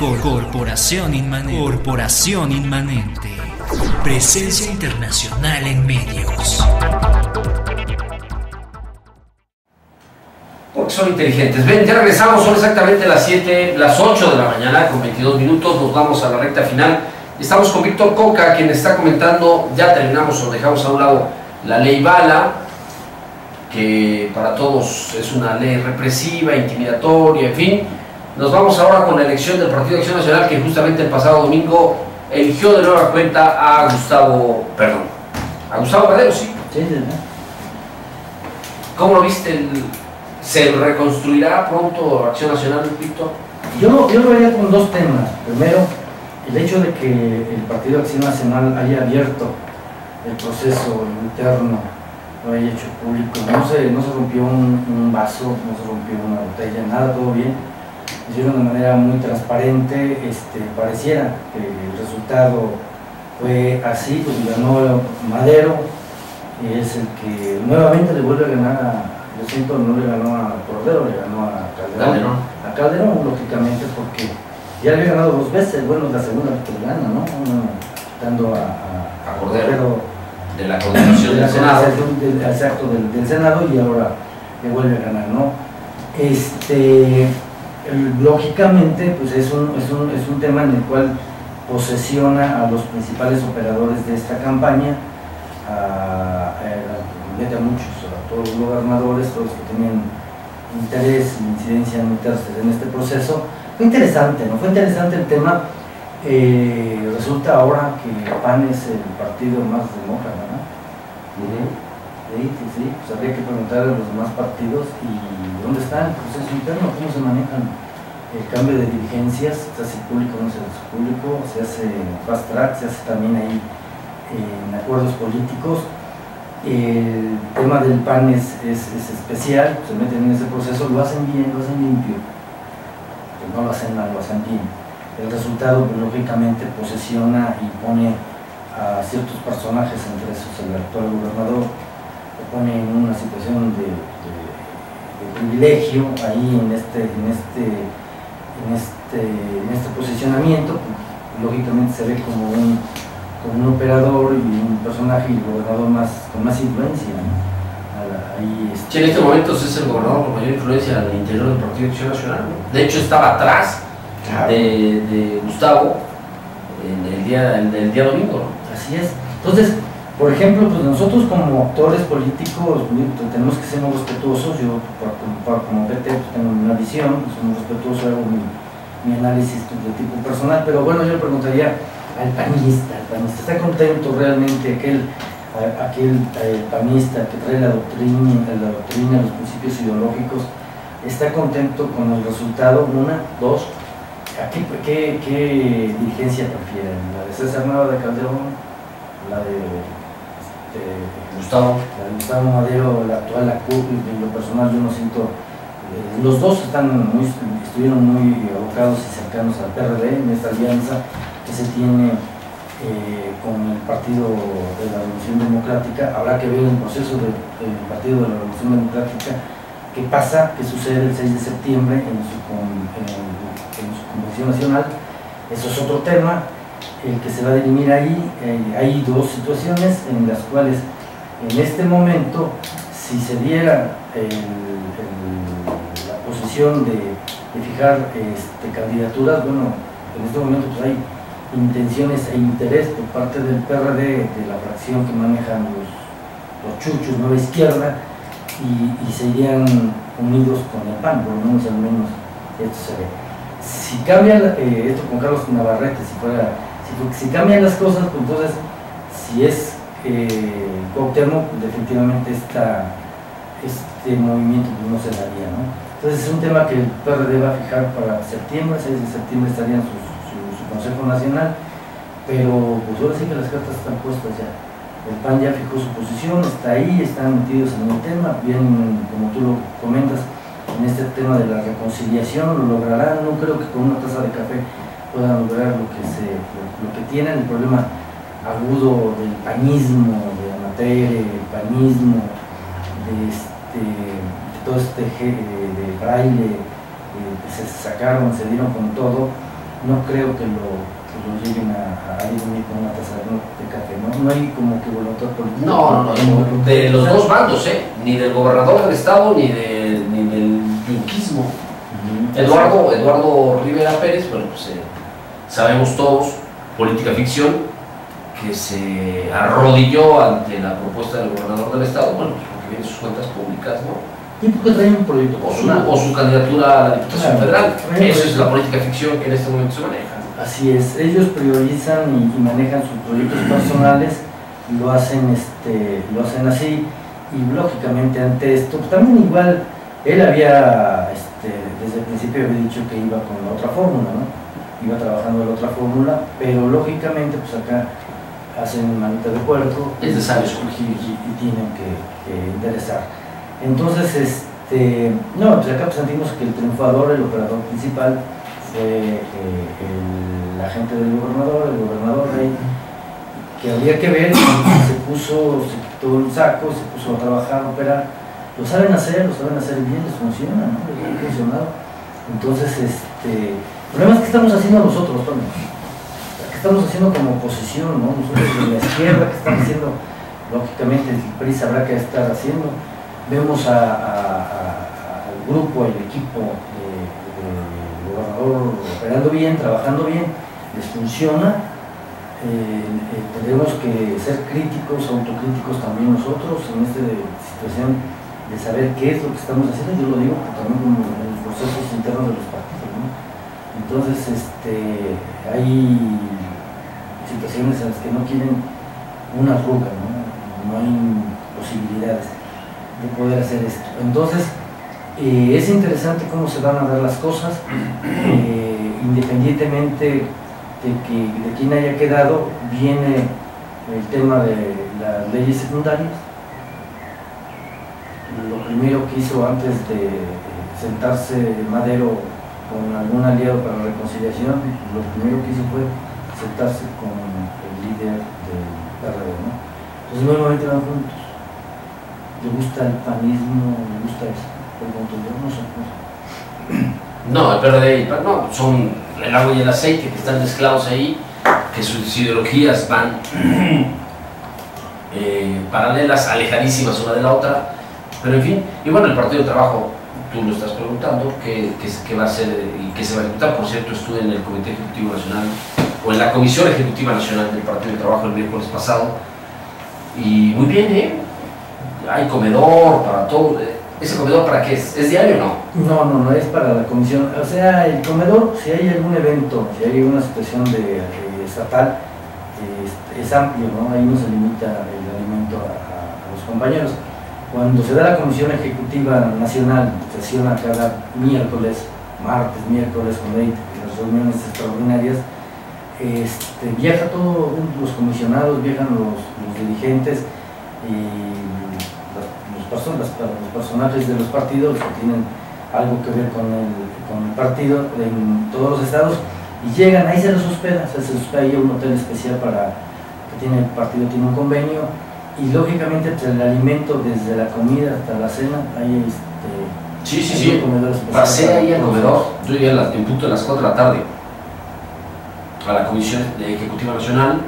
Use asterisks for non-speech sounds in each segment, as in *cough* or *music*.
Corporación Inmanente. Corporación Inmanente. Presencia internacional en medios. Porque son inteligentes. Ven, ya regresamos, son exactamente las 7, las 8 de la mañana con 22 minutos, nos vamos a la recta final. Estamos con Víctor Coca, quien está comentando, ya terminamos o dejamos a un lado la ley Bala, que para todos es una ley represiva, intimidatoria, en fin. Nos vamos ahora con la elección del Partido de Acción Nacional, que justamente el pasado domingo eligió de nueva cuenta a Gustavo, perdón, a Gustavo Madero, sí. Sí, sí, sí. ¿Cómo lo viste? El- ¿Se reconstruirá pronto Acción Nacional, Víctor? Yo, lo- yo lo vería con dos temas. Primero, el hecho de que el Partido de Acción Nacional haya abierto el proceso interno, lo haya hecho público. No se, no se rompió un, un vaso, no se rompió una botella, nada, todo bien. Lo hicieron de manera muy transparente. Este, pareciera que el resultado fue así, pues ganó Madero, y es el que nuevamente le vuelve a ganar a, yo siento, no le ganó a Cordero, le ganó a Calderón. Calderón. A Calderón, lógicamente, porque ya le había ganado dos veces, bueno, es la segunda vez que le gana, ¿no? Uno dando a, a, A Cordero. de la coordinación de del Senado. del- exacto, del, del Senado y ahora le vuelve a ganar, ¿no? Este, lógicamente, pues es un, es, un, es un tema en el cual posesiona a los principales operadores de esta campaña, a, a- muchos, a todos los gobernadores, todos los que tenían interés y incidencia en este proceso. Fue interesante, ¿no? Fue interesante el tema. Eh, resulta ahora que PAN es el partido más demócrata, ¿no? Sí, sí, sí, pues habría que preguntar a los demás partidos y dónde está el proceso interno, cómo se manejan el cambio de dirigencias, se hace público, no se hace público, se hace fast track, se hace también ahí eh, en acuerdos políticos. El tema del PAN es, es, es especial, se meten en ese proceso, lo hacen bien, lo hacen limpio, pues no lo hacen mal, lo hacen bien. El resultado, pues, lógicamente, posesiona y pone a ciertos personajes, entre esos el actual gobernador, lo pone en una situación de privilegio ahí en este, en este, en este, en este posicionamiento, pues, lógicamente se ve como un, como un operador y un personaje y gobernador más, con más influencia. Ahí, este, Sí, en este momento es el gobernador con mayor influencia al interior del Partido de Acción Nacional. ¿no? De hecho, estaba atrás de, de Gustavo en el día, en el día domingo. ¿no? Así es. Entonces, por ejemplo, pues nosotros como actores políticos pues, tenemos que ser muy respetuosos. Yo, como, como PT, pues, tengo una visión, soy muy respetuoso, hago mi, análisis de tipo personal. Pero bueno, yo le preguntaría al panista, al panista, ¿está contento realmente aquel, aquel eh, panista que trae la doctrina, la doctrina, los principios ideológicos? ¿Está contento con el resultado? Una, dos. ¿A qué, qué, qué dirigencia prefieren? ¿La de César Nava de Calderón? ¿La de este, Gustavo. Gustavo Madero, la actual, la CUP? En lo personal yo no siento... eh, los dos están muy, estuvieron muy abocados y cercanos al PRD en esta alianza que se tiene eh, con el Partido de la Revolución Democrática. Habrá que ver el proceso del Partido de la Revolución Democrática qué pasa, qué sucede el 6 de septiembre en su, con- en su convención nacional. Eso es otro tema, el que se va a dirimir ahí. Eh, hay dos situaciones en las cuales en este momento, si se diera la posición de, fijar este, candidaturas, bueno, en este momento pues hay intenciones e interés por parte del PRD, de la fracción que manejan los, los chuchos, nueva izquierda, y, y se irían unidos con el PAN, por lo menos al menos esto se ve. Si cambia eh, esto con Carlos Navarrete, si fuera, si, cambian las cosas, pues entonces si es eh, Cuauhtémoc, pues definitivamente esta, este movimiento pues, no se daría. Entonces es un tema que el PRD va a fijar para septiembre, 6 de septiembre estaría en su, su- su Consejo Nacional, pero pues ahora sí que las cartas están puestas ya. El PAN ya fijó su posición, está ahí, están metidos en el tema, bien como tú lo comentas, en este tema de la reconciliación lo lograrán, no creo que con una taza de café puedan lograr lo que, se, lo, lo que tienen, el problema agudo del panismo, de Amatere, el panismo, de, este, de todo este de, braille, eh, de se sacaron, se dieron con todo, no creo que lo, que lo lleguen a, a ir con una taza de café, ¿no? No hay como que voluntad política. No, no, no, de los dos bandos, ¿eh? Ni del gobernador del estado ni, de, ni del yunquismo. Eduardo, Eduardo Rivera Pérez, bueno, pues eh, sabemos todos, política ficción, que se arrodilló ante la propuesta del gobernador del estado, bueno, pues porque vienen sus cuentas públicas, ¿no? Y porque traen un proyecto O su, personal. o su candidatura a la Diputación. Federal. Eso es la política ficción que en este momento se maneja. Así es, ellos priorizan y, y manejan sus proyectos personales, lo hacen, este, lo hacen así, y lógicamente ante esto, pues también igual, él había, este, desde el principio había dicho que iba con la otra fórmula, ¿no? Iba trabajando la otra fórmula, pero lógicamente, pues acá hacen manita de puerco Es de sabios y, y- tienen que, que interesar. Entonces, este, no, pues acá pues sentimos que el triunfador, el operador principal, fue eh, el, la gente del gobernador, el gobernador rey, que habría que ver se puso, se quitó el saco, se puso a trabajar, a operar. Lo saben hacer, lo saben hacer bien, les funciona, ¿no? Les ha funcionado. Entonces, este, el problema es que estamos haciendo nosotros, Toño. ¿Qué estamos haciendo como oposición, ¿no? Nosotros de la izquierda, que están haciendo, lógicamente, el PRI sabrá qué estar haciendo. Vemos al grupo, al equipo de- del gobernador operando bien, trabajando bien, les funciona. Eh, eh, tenemos que ser críticos, autocríticos también nosotros en esta situación de saber qué es lo que estamos haciendo. Yo lo digo también en los procesos internos de los partidos. Entonces, este, hay situaciones en las que no quieren una arruga, ¿no? no hay posibilidades de poder hacer esto. Entonces, eh, es interesante cómo se van a dar las cosas, eh, independientemente de, que, de quién haya quedado, viene el tema de las leyes secundarias. Lo primero que hizo antes de sentarse Madero con algún aliado para la reconciliación, lo primero que hizo fue sentarse con el líder del PRD, ¿no? Entonces normalmente van juntos. Le gusta el panismo, le gusta eso. Yo, no sé. no sé. No, el PRD y el PAN, no, son el agua y el aceite que están mezclados ahí, que sus ideologías van *clears throat* eh, paralelas, alejadísimas una de la otra, pero en fin, y bueno, el Partido de Trabajo, tú lo estás preguntando, ¿qué, qué, va a hacer y qué se va a ejecutar? Por cierto, estuve en el Comité Ejecutivo Nacional, o en la Comisión Ejecutiva Nacional del Partido de Trabajo el miércoles pasado, y muy bien, ¿eh? Hay comedor para todo. ¿Ese comedor para qué es? ¿Es diario o no? No, no, no es para la comisión. O sea, el comedor, si hay algún evento, si hay una situación de, estatal, es, amplio, ¿no? Ahí no se limita el alimento a los compañeros. Cuando se da la Comisión Ejecutiva Nacional, sesiona cada miércoles, martes, miércoles, hay las reuniones extraordinarias, este, viaja todos los comisionados, viajan los, dirigentes y los personas, los personajes de los partidos que tienen algo que ver con el, con partido en todos los estados y llegan, ahí se los hospeda, se les hospeda ahí un hotel especial para que tiene el partido, tiene un convenio y lógicamente pues, el alimento desde la comida hasta la cena, ahí este, Sí, sí, hay sí. Pasé ahí al comedor, yo llegué en punto de las 4 de la tarde a la Comisión de Ejecutiva Nacional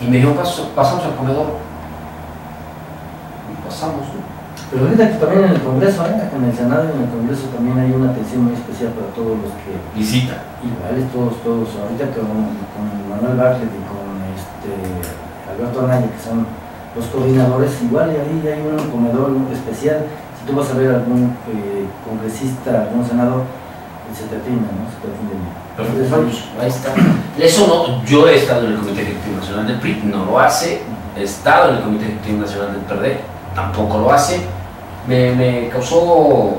y me dio paso, pasamos al comedor. Y pasamos, ¿no? Pero ahorita que también en el Congreso, ¿eh? en el Senado y en el Congreso también hay una atención muy especial para todos los que Visita. iguales, todos, todos, ahorita con, con Manuel Bartlett y con este, Alberto Anaya, que son los coordinadores, igual y ahí hay un comedor especial. Si tú vas a ver algún eh, congresista, algún senador, eh, se te atiende, ¿no? Se te atiende bien. Perfecto, Entonces, ahí está. Eso no, yo he estado en el Comité Ejecutivo Nacional del PRI, no lo hace. He estado en el Comité Ejecutivo Nacional del PRD, tampoco lo hace. Me, me causó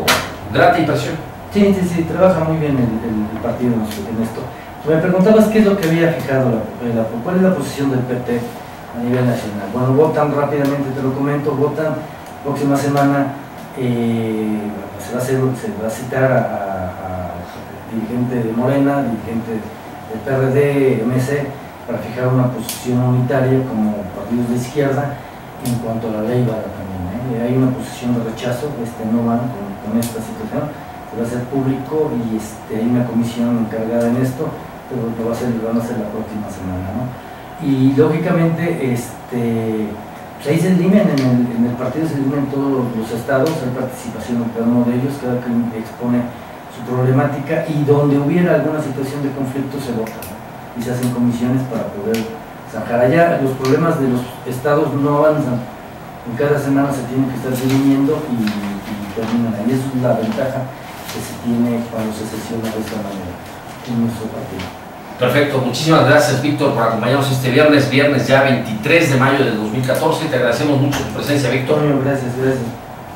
grata impresión. Sí, sí, sí, trabaja muy bien el, el- el partido en esto- en esto. Me preguntabas qué es lo que había fijado, la, la- cuál es la posición del PT a nivel nacional. Bueno, votan rápidamente, te lo comento, votan próxima semana, eh, se, va a hacer- se va a citar a, a- dirigente de Morena, dirigente del PRD, MC, para fijar una posición unitaria como partidos de izquierda en cuanto a la ley Vara también. ¿eh? Hay una posición de rechazo, este, no van con, esta situación. va a ser público y este, hay una comisión encargada en esto, pero lo, va a hacer, lo van a hacer la próxima semana. Y lógicamente, este, pues ahí se elimen, en el, partido se elimen todos los estados, hay participación en cada uno de ellos, cada quien expone su problemática y donde hubiera alguna situación de conflicto se vota y se hacen comisiones para poder zanjar allá. Los problemas de los estados no avanzan, en cada semana se tienen que estar dirimiendo y, y terminan ahí. Esa es la ventaja que se tiene cuando se sesiona de esta manera en nuestro partido. Perfecto, muchísimas gracias Víctor por acompañarnos este viernes, viernes ya 23 de mayo de 2014. Te agradecemos mucho tu presencia, Víctor. Gracias, gracias.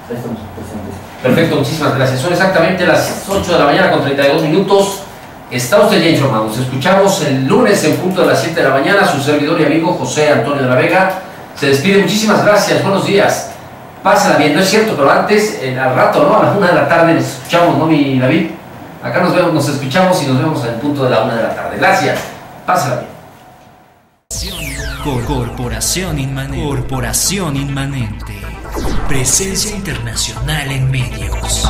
Ahí estamos presentes. Perfecto, muchísimas gracias. Son exactamente las 8 de la mañana con 32 minutos. Está usted ya informado. Nos escuchamos el lunes en punto de las 7 de la mañana. Su servidor y amigo José Antonio de la Vega se despide. Muchísimas gracias. Buenos días. Pásala bien. No es cierto, pero antes, eh, al rato, ¿no? A la 1 de la tarde nos escuchamos, ¿no, mi David? Acá nos vemos, nos escuchamos y nos vemos en el punto de la 1 de la tarde. Gracias. Pásala bien. Cor- Corporación Inmanente. Corporación Inmanente. Presencia internacional en medios.